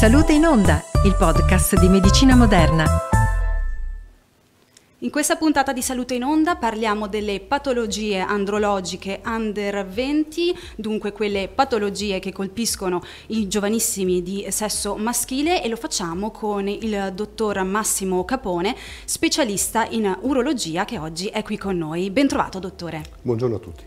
Salute in Onda, il podcast di medicina moderna. In questa puntata di Salute in Onda parliamo delle patologie andrologiche under 20, dunque quelle patologie che colpiscono i giovanissimi di sesso maschile e lo facciamo con il dottor Massimo Capone, specialista in urologia che oggi è qui con noi. Bentrovato dottore. Buongiorno a tutti.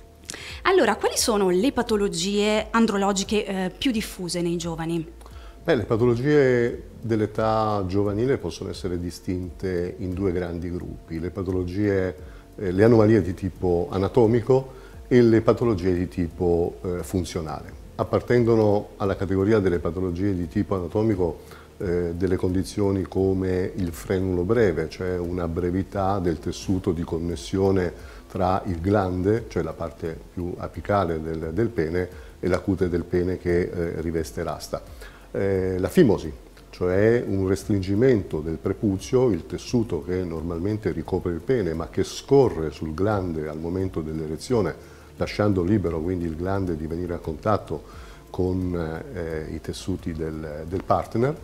Allora, quali sono le patologie andrologiche eh, più diffuse nei giovani? Beh, le patologie dell'età giovanile possono essere distinte in due grandi gruppi, le, patologie, eh, le anomalie di tipo anatomico e le patologie di tipo eh, funzionale. Appartengono alla categoria delle patologie di tipo anatomico eh, delle condizioni come il frenulo breve, cioè una brevità del tessuto di connessione tra il glande, cioè la parte più apicale del, del pene, e la cute del pene che riveste l'asta. Eh, la fimosi, cioè un restringimento del prepuzio, il tessuto che normalmente ricopre il pene ma che scorre sul glande al momento dell'erezione, lasciando libero quindi il glande di venire a contatto con eh, i tessuti del, del partner,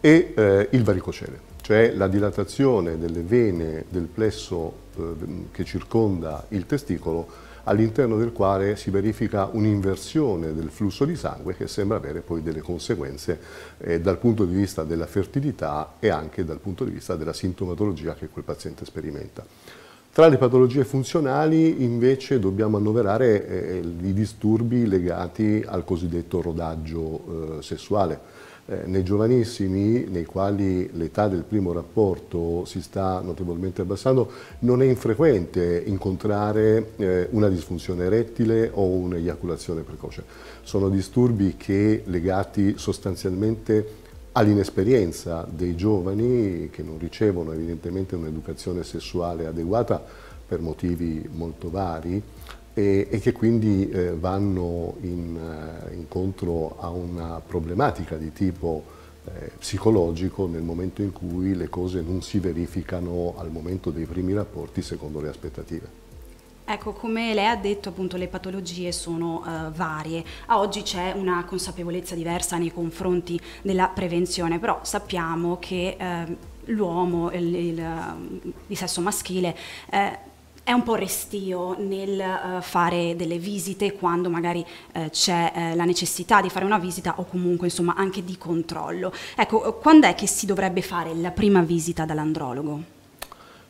e eh, il varicocele cioè la dilatazione delle vene del plesso eh, che circonda il testicolo all'interno del quale si verifica un'inversione del flusso di sangue che sembra avere poi delle conseguenze eh, dal punto di vista della fertilità e anche dal punto di vista della sintomatologia che quel paziente sperimenta. Tra le patologie funzionali invece dobbiamo annoverare eh, i disturbi legati al cosiddetto rodaggio eh, sessuale eh, nei giovanissimi, nei quali l'età del primo rapporto si sta notevolmente abbassando, non è infrequente incontrare eh, una disfunzione erettile o un'eiaculazione precoce. Sono disturbi che legati sostanzialmente all'inesperienza dei giovani che non ricevono evidentemente un'educazione sessuale adeguata per motivi molto vari, e, e che quindi eh, vanno in, uh, incontro a una problematica di tipo eh, psicologico nel momento in cui le cose non si verificano al momento dei primi rapporti secondo le aspettative. Ecco, come lei ha detto, appunto, le patologie sono uh, varie. A oggi c'è una consapevolezza diversa nei confronti della prevenzione, però sappiamo che uh, l'uomo, il, il, sesso maschile, uh, è un po' restio nel uh, fare delle visite quando magari uh, c'è uh, la necessità di fare una visita o comunque insomma anche di controllo. Ecco, quando è che si dovrebbe fare la prima visita dall'andrologo?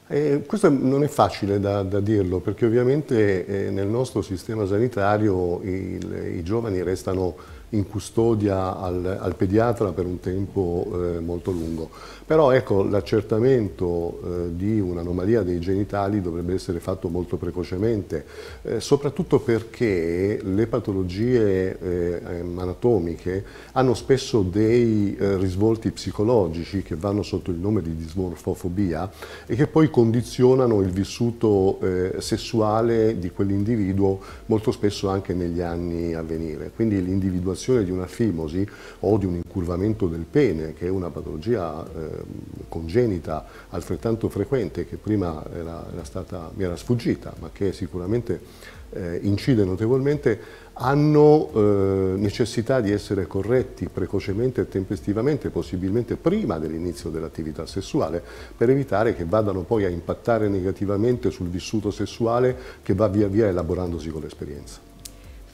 Eh, questo non è facile da, da dirlo perché ovviamente eh, nel nostro sistema sanitario il, i giovani restano in custodia al, al pediatra per un tempo eh, molto lungo. Però ecco, l'accertamento eh, di un'anomalia dei genitali dovrebbe essere fatto molto precocemente, eh, soprattutto perché le patologie eh, anatomiche hanno spesso dei eh, risvolti psicologici che vanno sotto il nome di dismorfofobia e che poi condizionano il vissuto eh, sessuale di quell'individuo molto spesso anche negli anni a venire. Quindi l'individuazione di una fimosi o di un incurvamento del pene, che è una patologia eh, congenita altrettanto frequente che prima era, era stata, mi era sfuggita, ma che sicuramente eh, incide notevolmente, hanno eh, necessità di essere corretti precocemente e tempestivamente, possibilmente prima dell'inizio dell'attività sessuale, per evitare che vadano poi a impattare negativamente sul vissuto sessuale che va via via elaborandosi con l'esperienza.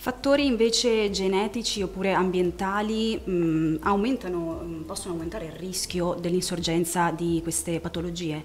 Fattori invece genetici oppure ambientali mh, mm, aumentano, possono aumentare il rischio dell'insorgenza di queste patologie?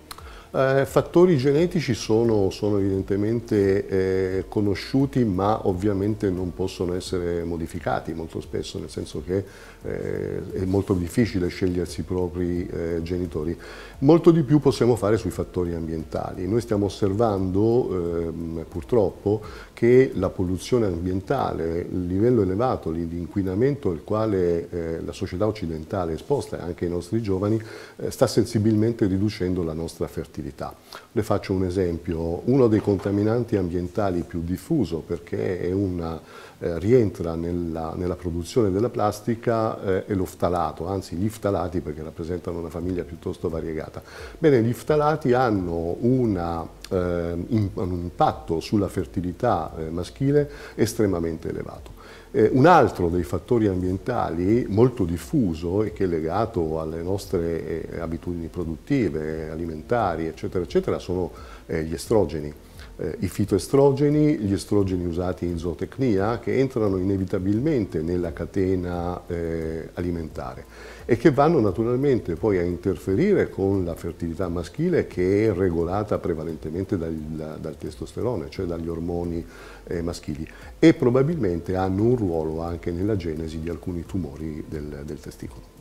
Eh, fattori genetici sono, sono evidentemente eh, conosciuti ma ovviamente non possono essere modificati molto spesso, nel senso che eh, è molto difficile scegliersi i propri eh, genitori. Molto di più possiamo fare sui fattori ambientali. Noi stiamo osservando ehm, purtroppo che la polluzione ambientale, il livello elevato di inquinamento al quale eh, la società occidentale è esposta e anche i nostri giovani eh, sta sensibilmente riducendo la nostra fertilità attività. Le faccio un esempio, uno dei contaminanti ambientali più diffuso perché una, eh, rientra nella, nella, produzione della plastica eh, è l'oftalato, anzi gli iftalati perché rappresentano una famiglia piuttosto variegata. Bene, gli iftalati hanno una, eh, un impatto sulla fertilità eh, maschile estremamente elevato. Eh, un altro dei fattori ambientali molto diffuso e che è legato alle nostre eh, abitudini produttive, alimentari, eccetera, eccetera, sono eh, gli estrogeni eh, i fitoestrogeni, gli estrogeni usati in zootecnia che entrano inevitabilmente nella catena eh, alimentare e che vanno naturalmente poi a interferire con la fertilità maschile che è regolata prevalentemente dal, dal testosterone, cioè dagli ormoni eh, maschili e probabilmente hanno un ruolo anche nella genesi di alcuni tumori del, del testicolo.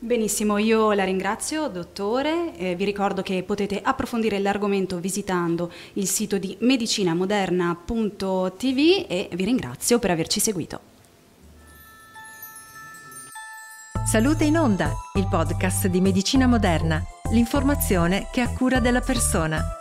Benissimo, io la ringrazio dottore, eh, vi ricordo che potete approfondire l'argomento visitando il sito di medicinamoderna.tv e vi ringrazio per averci seguito. Salute in Onda, il podcast di Medicina Moderna, l'informazione che ha cura della persona.